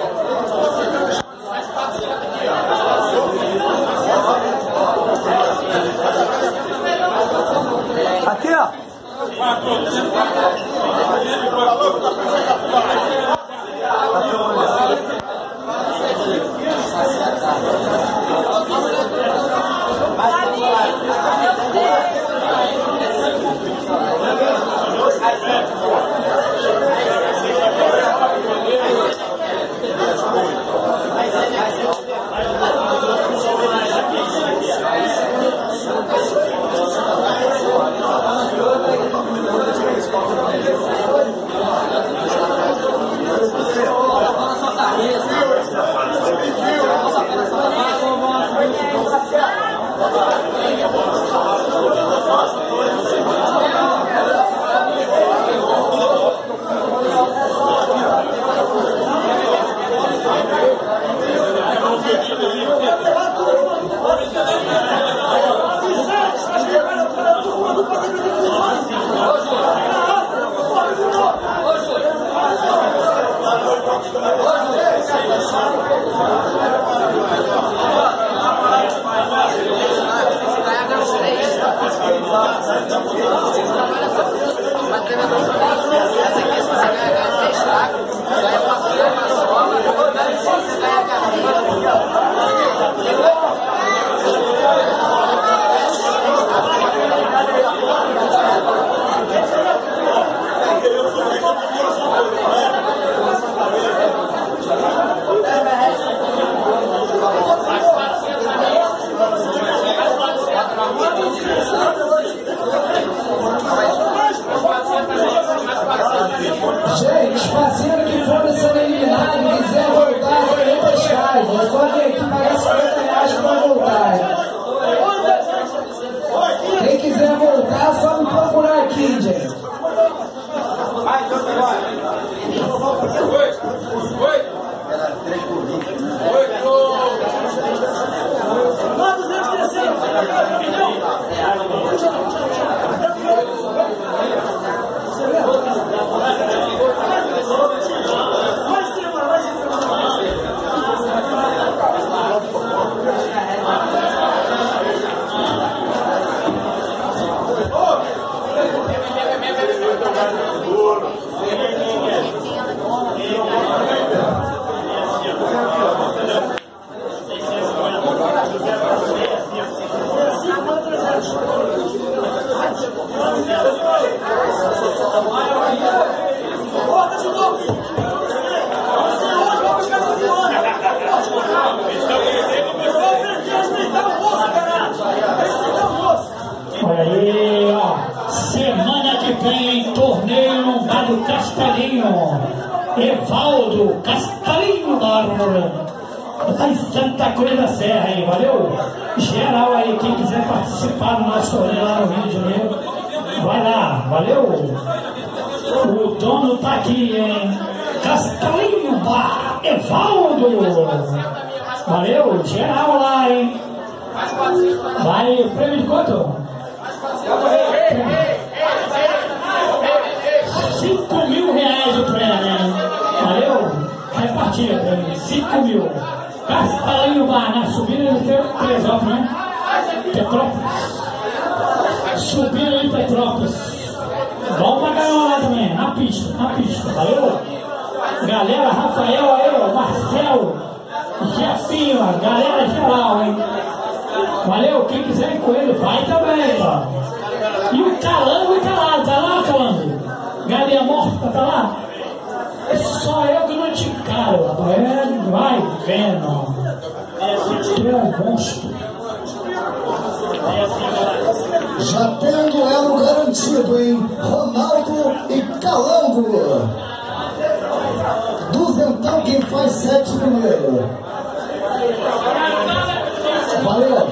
Oh, Bárbaro. Lá em Santa Cruz da Serra aí, valeu? Geral aí, quem quiser participar do nosso torneio lá no Rio de Janeiro, vai lá, valeu? O dono tá aqui, hein? Castelinho Bar, Evaldo. Valeu, geral lá, hein? Vai, prêmio de quanto? 5 mil reais o prêmio. Prêmio. 5 mil. Castelinho Bar, na subida do Teresópolis, né? Petrópolis. Subindo em Petrópolis. Vamos pra ganhar lá também, na pista, na pista. Valeu? Galera, Rafael aí, Marcel, Jefinho, galera geral, hein? Valeu, quem quiser ir com ele, vai também, ó. E o calango tá lá, tá lá, calango? Galinha morta, tá lá? É só eu que não te encaro, rapaz. É, vai vendo, um monstro. Já tem um duelo garantido, hein? Ronaldo e Calango. Duzentão quem faz sete primeiro. Valeu.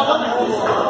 Não, não.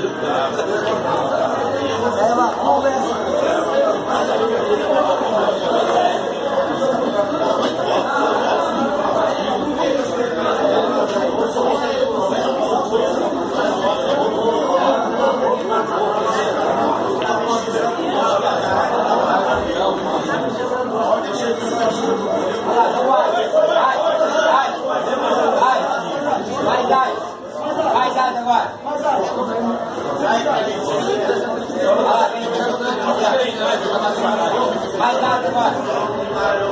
Ela Eu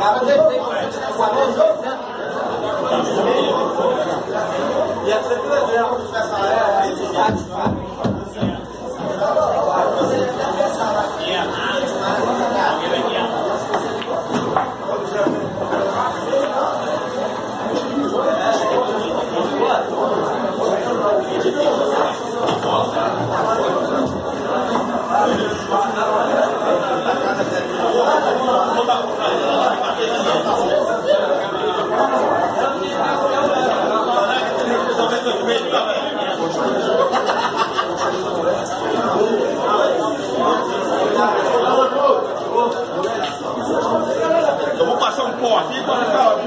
aquí conectado.